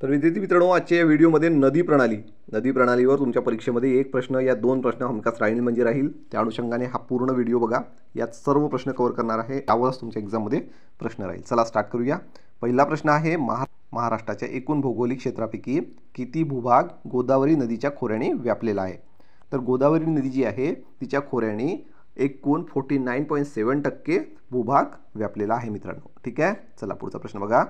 तर विद्यार्थी मित्रांनो आजच्या या व्हिडिओमध्ये नदी प्रणाली नदी प्रणालीवर तुमच्या परीक्षेमध्ये एक प्रश्न या दोन प्रश्न हमखास राहील म्हणजे राहील. त्या अनुषंगाने हा पूर्ण व्हिडिओ बघा. यात सर्व प्रश्न कव्हर करणार आहे. त्यावरच तुमच्या एक्झाममध्ये प्रश्न राहील. चला स्टार्ट करूया. पहिला प्रश्न आहे महा महाराष्ट्राच्या एकूण भौगोलिक क्षेत्रापैकी किती भूभाग गोदावरी नदीच्या खोऱ्याने व्यापलेला आहे? तर गोदावरी नदी जी आहे तिच्या खोऱ्याने एकूण फोर्टी नाईन पॉईंट सेवन टक्के भूभाग व्यापलेला आहे मित्रांनो. ठीक आहे? चला पुढचा प्रश्न बघा.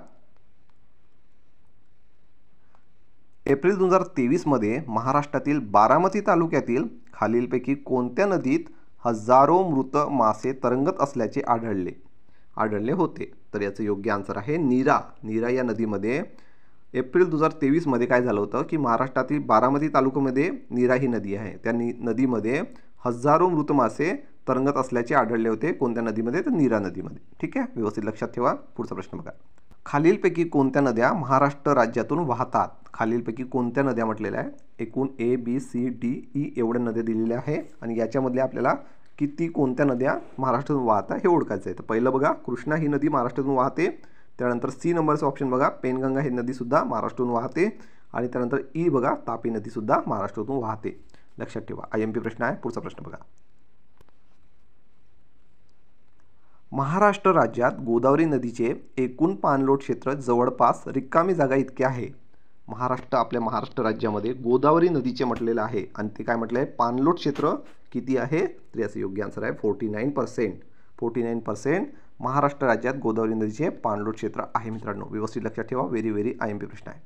एप्रिल दोन हजार तेवीसमध्ये महाराष्ट्रातील बारामती तालुक्यातील खालीलपैकी कोणत्या नदीत हजारो मृत मासे तरंगत असल्याचे आढळले? आढळले होते. तर याचं योग्य आन्सर आहे नीरा. नीरा या नदीमध्ये एप्रिल दोन हजार तेवीसमध्ये काय झालं होतं की महाराष्ट्रातील बारामती तालुक्यामध्ये नीरा ही नदी आहे. त्या नी नदीमध्ये हजारो मृत मासे तरंगत असल्याचे आढळले होते. कोणत्या नदीमध्ये? तर नीरा नदीमध्ये. ठीक आहे? व्यवस्थित लक्षात ठेवा. पुढचा प्रश्न बघा. खालीलपैकी कोणत्या नद्या महाराष्ट्र राज्यातून वाहतात? खालीलपैकी कोणत्या नद्या म्हटलेल्या आहे एकूण A B C D E एवढ्या नद्या दिलेल्या आहे. आणि याच्यामधल्या आपल्याला किती कोणत्या नद्या महाराष्ट्रातून वाहतात हे ओळखायचं आहे. तर पहिलं बघा कृष्णा ही नदी महाराष्ट्रातून वाहते. त्यानंतर सी नंबरचं ऑप्शन बघा पेनगंगा ही नदीसुद्धा महाराष्ट्रातून वाहते. आणि त्यानंतर ई बघा तापी नदीसुद्धा महाराष्ट्रातून वाहते. लक्षात ठेवा आय एम पी प्रश्न आहे पुढचा प्रश्न बघा. महाराष्ट्र राज्यात गोदावरी नदीचे एकूण पाणलोट क्षेत्र जवळपास रिकामी जागा इतके आहे. महाराष्ट्र आपल्या महाराष्ट्र राज्यामध्ये गोदावरी नदीचे म्हटलेलं आहे. आणि ते काय म्हटलं आहे पाणलोट क्षेत्र किती आहे? तर याचं योग्य आन्सर आहे forty nine percent forty nine percent Maharashtra राज्यात गोदावरी नदीचे पाणलोट क्षेत्र आहे मित्रांनो. व्यवस्थित लक्षात ठेवा. Very very I M P प्रश्न आहे.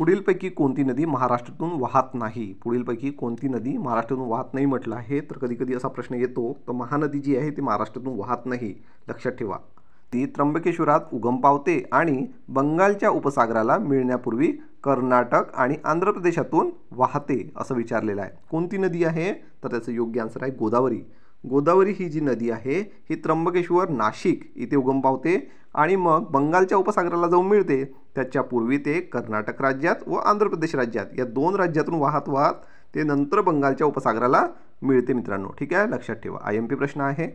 पुढीलपैकी कोणती नदी महाराष्ट्रातून वाहत नाही? पुढीलपैकी कोणती नदी महाराष्ट्रातून वाहत नाही म्हटलं आहे? तर कधीकधी असा प्रश्न येतो तर महानदी जी आहे ती महाराष्ट्रातून वाहत नाही. लक्षात ठेवा. ती त्र्यंबकेश्वरात उगम पावते आणि बंगालच्या उपसागराला मिळण्यापूर्वी कर्नाटक आणि आंध्र प्रदेशातून वाहते असं विचारलेलं आहे. कोणती नदी आहे? तर त्याचं योग्य आन्सर आहे गोदावरी. गोदावरी ही जी नदी आहे ही त्र्यंबकेश्वर नाशिक इथे उगम पावते आणि मग बंगालच्या उपसागराला जाऊन मिळते. त्याच्यापूर्वी ते कर्नाटक राज्यात व आंध्र प्रदेश राज्यात या दोन राज्यातून वाहत वाहत ते नंतर बंगालच्या उपसागराला मिळते मित्रांनो. ठीक आहे? लक्षात ठेवा. आय एम पी प्रश्न आहे.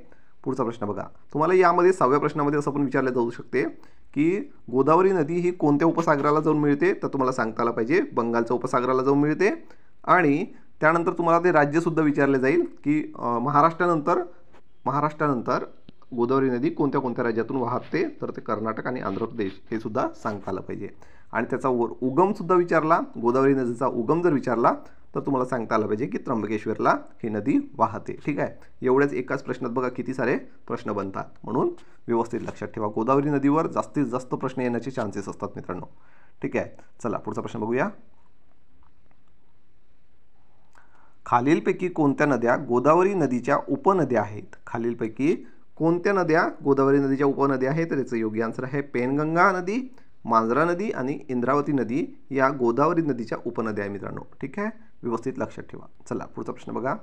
पुढचा प्रश्न बघा. तुम्हाला यामध्ये सहाव्या प्रश्नामध्ये असं पण विचारलं जाऊ शकते की गोदावरी नदी ही कोणत्या उपसागराला जाऊन मिळते? तर तुम्हाला सांगता आलं पाहिजे बंगालच्या उपसागराला जाऊन मिळते आणि त्यानंतर तुम्हाला ते राज्यसुद्धा विचारले जाईल की महाराष्ट्रानंतर महाराष्ट्रानंतर गोदावरी नदी कोणत्या कोणत्या राज्यातून वाहते? तर ते कर्नाटक आणि आंध्र प्रदेश हे सुद्धा सांगता आलं पाहिजे. आणि त्याचा वर उगमसुद्धा विचारला गोदावरी नदीचा उगम जर विचारला तर तुम्हाला सांगता आलं पाहिजे की त्र्यंबकेश्वरला ही नदी वाहते. ठीक आहे? एवढ्याच एकाच प्रश्नात बघा किती सारे प्रश्न बनतात. म्हणून व्यवस्थित लक्षात ठेवा. गोदावरी नदीवर जास्तीत जास्त प्रश्न येण्याचे चान्सेस असतात मित्रांनो. ठीक आहे? चला पुढचा प्रश्न बघूया. खालीलपैकी कोणत्या नद्या गोदावरी नदीच्या उपनद्या आहेत? खालीलपैकी कोणत्या नद्या? गोदावरी नदीच्या उपनद्या आहेत. तर याचं योग्य आन्सर आहे पेनगंगा नदी मांजरा नदी आणि इंद्रावती नदी या गोदावरी नदीच्या उपनद्या आहे मित्रांनो. ठीक आहे? व्यवस्थित लक्षात ठेवा. चला पुढचा प्रश्न बघा.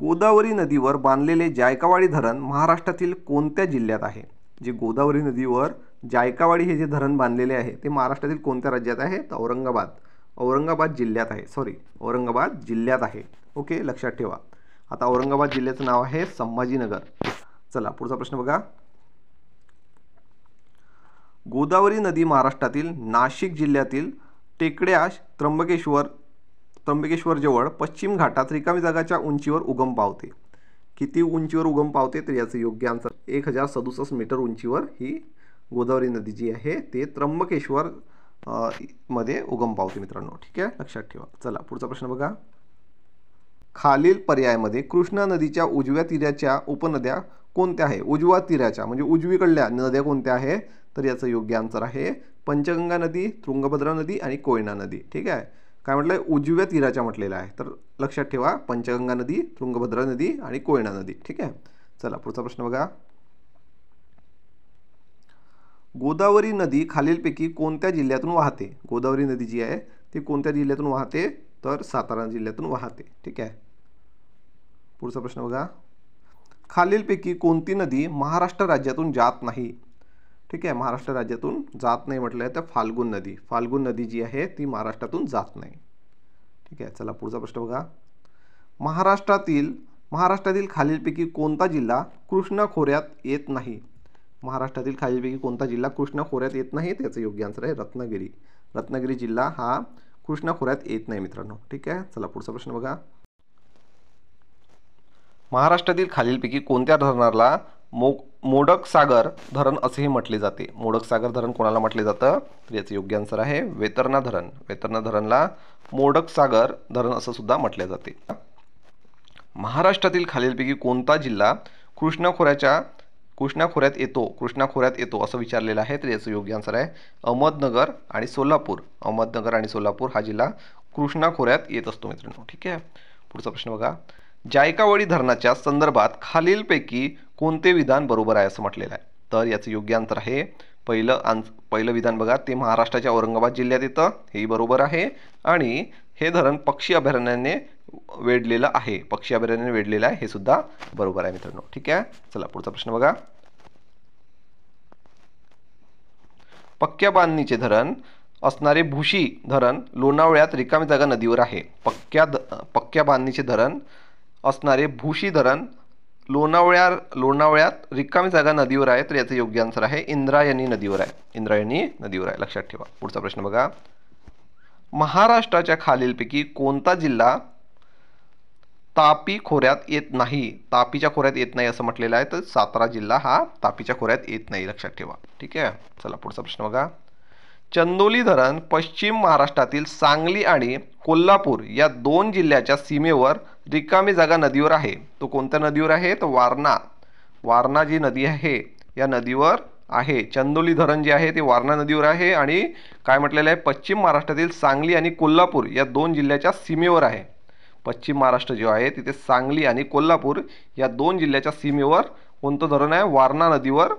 गोदावरी नदीवर बांधलेले जायकावाडी धरण महाराष्ट्रातील कोणत्या जिल्ह्यात आहे? जे गोदावरी नदीवर जायकावाडी हे जे धरण बांधलेले आहे ते महाराष्ट्रातील कोणत्या राज्यात आहे? तर औरंगाबाद. औरंगाबाद जिल्ह्यात आहे. सॉरी औरंगाबाद जिल्ह्यात आहे. ओके? लक्षात ठेवा. आता औरंगाबाद जिल्ह्याचं नाव आहे संभाजीनगर. चला पुढचा प्रश्न बघा. गोदावरी नदी महाराष्ट्रातील नाशिक जिल्ह्यातील टेकड्या त्र्यंबकेश्वर त्र्यंबकेश्वरजवळ पश्चिम घाटात रिकामी जागाच्या उंचीवर उगम पावते. किती उंचीवर उगम पावते? तर याचं योग्य आन्सर एक हजार सदुसष्ट मीटर उंचीवर ही गोदावरी नदी जी आहे ते त्र्यंबकेश्वर मध्ये उगम पावते मित्रांनो. ठीक आहे? लक्षात ठेवा. चला पुढचा प्रश्न बघा. खालील पर्यायामध्ये कृष्णा नदीच्या उजव्या तीराच्या उपनद्या कोणत्या आहे? उजव्या तीराच्या म्हणजे उजवीकडल्या नद्या कोणत्या आहे? तर याचं योग्य आन्सर आहे पंचगंगा नदी तुंगभद्रा नदी आणि कोयना नदी. ठीक आहे? काय म्हटलं आहे उजव्या तीराच्या म्हटलेलं आहे. तर लक्षात ठेवा पंचगंगा नदी तुंगभद्रा नदी आणि कोयना नदी. ठीक आहे? चला पुढचा प्रश्न बघा. गोदावरी नदी खालीलपैकी कोणत्या जिल्ह्यातून वाहते? गोदावरी नदी जी आहे ती कोणत्या जिल्ह्यातून वाहते? तर सातारा जिल्ह्यातून वाहते. ठीक आहे? पुढचा प्रश्न बघा. खालीलपैकी कोणती नदी महाराष्ट्र राज्यातून जात नाही? ठीक आहे महाराष्ट्र राज्यातून जात नाही म्हटलं तर फाल्गुन नदी. फाल्गुन नदी जी आहे ती महाराष्ट्रातून जात नाही. ठीक आहे चला पुढचा प्रश्न बघा. महाराष्ट्रातील महाराष्ट्रातील खालीलपैकी कोणता जिल्हा कृष्णा खोऱ्यात येत नाही? महाराष्ट्रातील खालीलपैकी कोणता जिल्हा कृष्णा खोऱ्यात येत नाही? त्याचं योग्य आन्सर आहे रत्नागिरी. रत्नागिरी जिल्हा हा कृष्णा खोऱ्यात येत नाही मित्रांनो. ठीक आहे? चला पुढचा प्रश्न बघा. महाराष्ट्रातील खालीलपैकी कोणत्या धरणाला मो मोडक सागर धरण असेही म्हटले जाते? मोडक सागर धरण कोणाला म्हटले जातं? तर याचं योग्य आन्सर आहे वेतरणा धरण. वेतरणा धरणला मोडक सागर धरण असं सुद्धा म्हटले जाते. महाराष्ट्रातील खालीलपैकी कोणता जिल्हा कृष्णा खोऱ्याच्या कृष्णा खोऱ्यात येतो कृष्णा खोऱ्यात येतो असं विचारलेलं आहे तर याचं योग्य आन्सर आहे अहमदनगर आणि सोलापूर. अहमदनगर आणि सोलापूर हा जिल्हा कृष्णा खोऱ्यात येत असतो मित्रांनो. ठीक आहे? पुढचा प्रश्न बघा. जायकावडी धरणाच्या संदर्भात खालीलपैकी कोणते विधान बरोबर आहे असं म्हटलेलं आहे? तर याचं योग्य अंतर आहे पहिलं आन पहिलं विधान बघा ते महाराष्ट्राच्या औरंगाबाद जिल्ह्यात येतं हेही बरोबर आहे. आणि हे धरण पक्षी अभयारण्याने वेढलेलं आहे. पक्षी अभयारण्याने वेढलेलं आहे. हे सुद्धा बरोबर आहे मित्रांनो. ठीक आहे? चला पुढचा प्रश्न बघा. पक्क्या बांधणीचे धरण असणारे भुशी धरण लोणावळ्यात रिकामी जागा नदीवर आहे. पक्क्या द पक्क्या बांधणीचे धरण असणारे भुशी धरण लोणावळ्या लोणावळ्यात रिकामी जागा नदीवर आहे. तर याचं योग्य आन्सर आहे इंद्रायणी नदीवर आहे. इंद्रायणी नदीवर आहे. लक्षात ठेवा. पुढचा प्रश्न बघा. महाराष्ट्राच्या खालीलपैकी कोणता जिल्हा तापी खोऱ्यात येत नाही? तापीच्या खोऱ्यात येत नाही असं म्हटलेलं आहे तर सातारा जिल्हा हा तापीच्या खोऱ्यात येत नाही. लक्षात ठेवा. ठीक आहे? चला पुढचा प्रश्न बघा. चंदोली धरण पश्चिम महाराष्ट्रातील सांगली आणि कोल्हापूर या दोन जिल्ह्याच्या सीमेवर रिकामी जागा नदीवर आहे. तो कोणत्या नदीवर आहे? तर वारणा. वारणा जी नदी आहे या नदीवर आहे. चंदोली धरण जे आहे ते वारणा नदीवर आहे आणि काय म्हटलेलं आहे? पश्चिम महाराष्ट्रातील सांगली आणि कोल्हापूर या दोन जिल्ह्याच्या सीमेवर आहे. पश्चिम महाराष्ट्र जो आहे तिथे सांगली आणि कोल्हापूर या दोन जिल्ह्याच्या सीमेवर कोणतं धरण आहे? वारणा नदीवर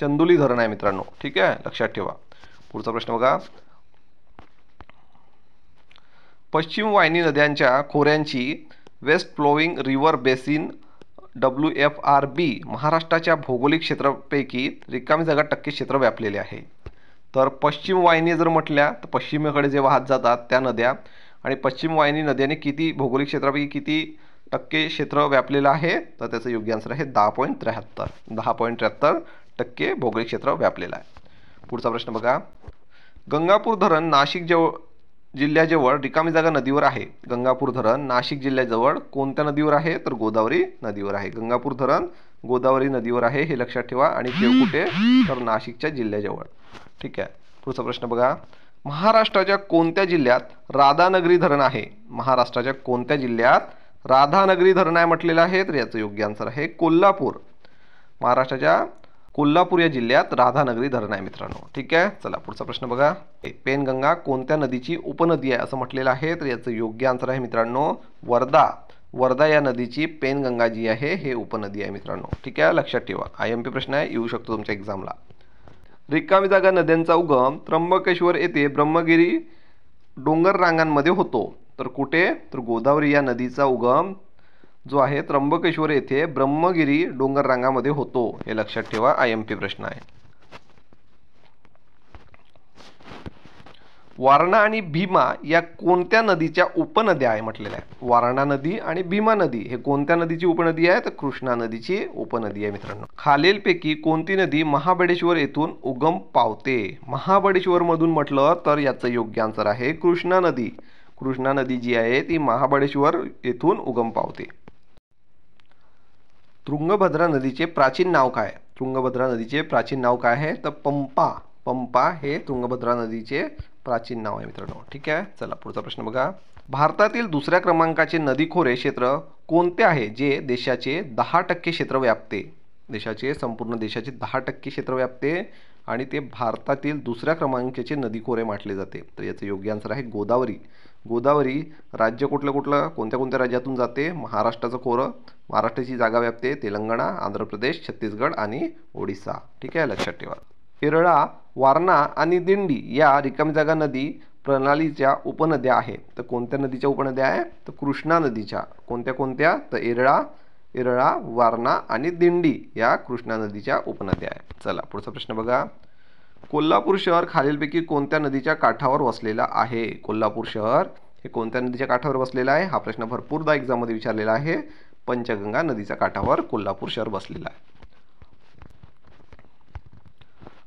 चंदोली धरण आहे मित्रांनो. ठीक आहे? लक्षात ठेवा. पुढचा प्रश्न बघा. पश्चिम वाहिनी नद्यांच्या खोऱ्यांची west flowing river basin W F R B महाराष्ट्राच्या भौगोलिक क्षेत्रापैकी रिकामी जागा टक्के क्षेत्र व्यापलेले आहे. तर पश्चिम वाहिनी जर म्हटल्या तर पश्चिमेकडे जे वाहत जातात त्या नद्या आणि पश्चिम वाहिनी नद्याने किती भौगोलिक क्षेत्रापैकी किती टक्के क्षेत्र व्यापलेलं आहे? तर त्याचं योग्य आन्सर आहे दहा पॉईंट त्र्याहत्तर. दहा पॉईंट त्र्याहत्तर टक्के भौगोलिक क्षेत्र व्यापलेलं आहे. पुढचा प्रश्न बघा. गंगापूर धरण नाशिक जवळ जिल्ह्याजवळ रिकामी जागा नदीवर आहे. गंगापूर धरण नाशिक जिल्ह्याजवळ कोणत्या नदीवर आहे? तर गोदावरी नदीवर आहे. गंगापूर धरण गोदावरी नदीवर आहे हे लक्षात ठेवा आणि ते कुठे? तर नाशिकच्या जिल्ह्याजवळ. ठीक आहे. पुढचा प्रश्न बघा. महाराष्ट्राच्या कोणत्या जिल्ह्यात राधानगरी धरण आहे? महाराष्ट्राच्या कोणत्या जिल्ह्यात राधानगरी धरण आहे म्हटलेलं आहे? तर याचं योग्य आन्सर आहे कोल्हापूर. महाराष्ट्राच्या कोल्हापूर या जिल्ह्यात राधानगरी धरण आहे मित्रांनो. ठीक आहे? चला पुढचा प्रश्न बघा. पेनगंगा कोणत्या नदीची उपनदी आहे असं म्हटलेलं आहे? तर याचं योग्य आन्सर आहे मित्रांनो वर्धा. वर्धा या नदीची पेनगंगा जी आहे हे उपनदी आहे मित्रांनो. ठीक आहे? लक्षात ठेवा. आय एम पी प्रश्न आहे येऊ शकतो तुमच्या एक्झामला रिकामी जागा नद्यांचा उगम त्र्यंबकेश्वर येथे ब्रह्मगिरी डोंगर रांगांमध्ये होतो. तर कुठे? तर गोदावरी या नदीचा उगम जो आहे त्र्यंबकेश्वर येथे ब्रह्मगिरी डोंगर रांगामध्ये होतो. हे लक्षात ठेवा आय एम पी प्रश्न आहे. वारणा आणि भीमा या कोणत्या नदीच्या उपनद्या आहे म्हटलेल्या आहे? वारणा नदी आणि भीमा नदी हे कोणत्या नदीची उपनदी आहे? तर कृष्णा नदीची उपनदी आहे मित्रांनो. खालीलपैकी कोणती नदी महाबळेश्वर येथून उगम पावते? महाबळेश्वरमधून म्हटलं तर याचं योग्य आन्सर आहे कृष्णा नदी. कृष्णा नदी जी आहे ती महाबळेश्वर येथून उगम पावते. तुंगभद्रा नदीचे प्राचीन नाव काय? तुंगभद्रा नदीचे प्राचीन नाव काय आहे? तर पंपा. पंपा हे तुंगभद्रा नदीचे प्राचीन नाव आहे मित्रांनो. ठीक आहे? चला पुढचा प्रश्न बघा. भारतातील दुसऱ्या क्रमांकाचे नदीखोरे क्षेत्र कोणते आहे? जे देशाचे दहा टक्के क्षेत्र व्यापते देशाचे संपूर्ण देशाचे दहा टक्के क्षेत्र व्यापते आणि ते भारतातील दुसऱ्या क्रमांकाचे नदीखोरे म्हटले जाते. तर याचं योग्य आन्सर आहे गोदावरी. गोदावरी राज्य कुठलं कुठलं? कोणत्या कोणत्या राज्यातून जाते? महाराष्ट्राचं खोरं. महाराष्ट्राची जागा व्यापते तेलंगणा आंध्र प्रदेश छत्तीसगड आणि ओडिसा. ठीक आहे लक्षात ठेवा. केरळा वारणा आणि दिंडी या रिकामी जागा नदी प्रणालीच्या उपनद्या आहेत. तर कोणत्या नदीच्या उपनद्या आहे? तर कृष्णा नदीच्या. कोणत्या कोणत्या? तर एरळा एरळा वारणा आणि दिंडी या कृष्णा नदीच्या उपनद्या आहेत. चला पुढचा प्रश्न बघा. कोल्हापूर शहर खालीलपैकी कोणत्या नदीच्या काठावर वसलेला आहे? कोल्हापूर शहर हे कोणत्या नदीच्या काठावर वसलेलं आहे? हा प्रश्न भरपूरदा एक्झाममध्ये विचारलेला आहे. पंचगंगा नदीच्या काठावर कोल्हापूर शहर बसलेलं आहे.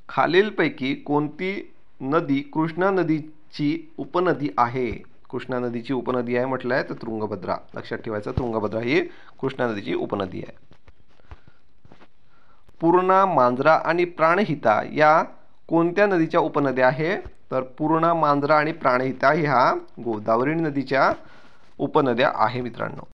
खालीलपैकी कोणती नदी कृष्णा नदीची उपनदी आहे? कृष्णा नदीची उपनदी आहे म्हटलं आहे तर तुंगभद्रा लक्षात ठेवायचं तुंगभद्रा ही कृष्णा नदीची उपनदी आहे. पूर्णा मांजरा आणि प्राणहिता या कोणत्या नदीच्या उपनद्या आहे? तर पूर्णा मांजरा आणि प्राणहिता ह्या गोदावरी नदीच्या उपनद्या आहे मित्रांनो.